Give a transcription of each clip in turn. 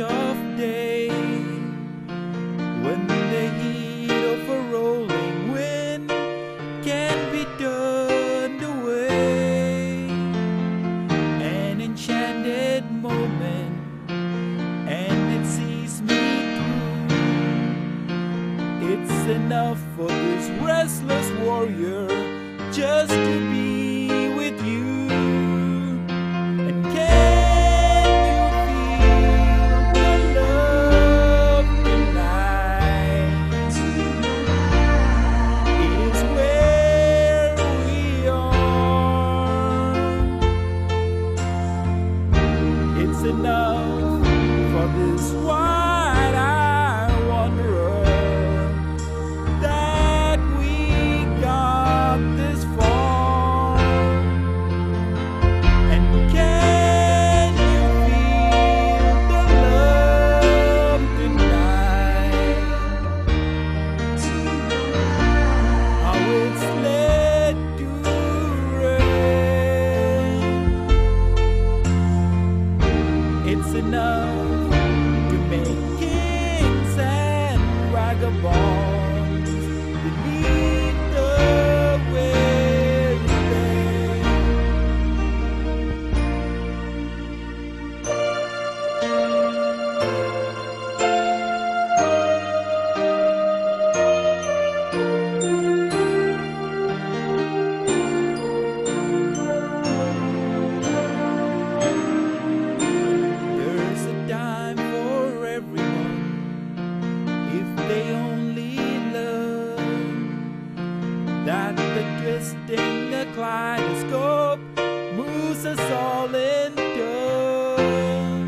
of day. When the heat of a rolling wind can be turned away. An enchanted moment and it sees me through. It's enough for this restless warrior just to be that the twisting the kaleidoscope moves us all in turn.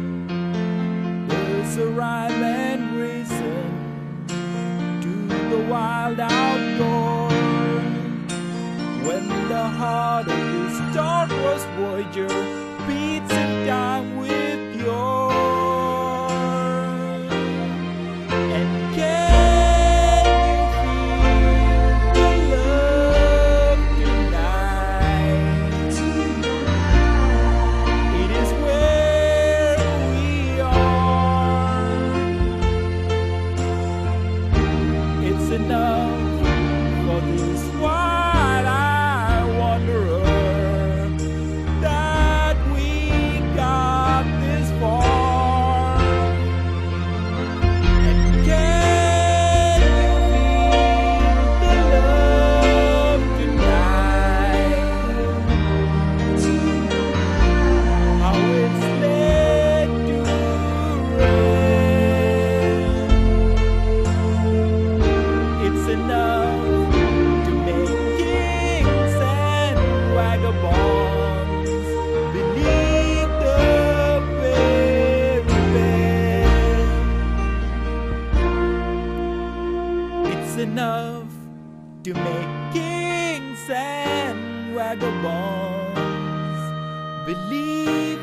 There's a rhyme and reason to the wild outdoors when the heart of this star-crossed voyager beats in time with enough to make kings and vagabonds. Believe